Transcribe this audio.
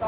Και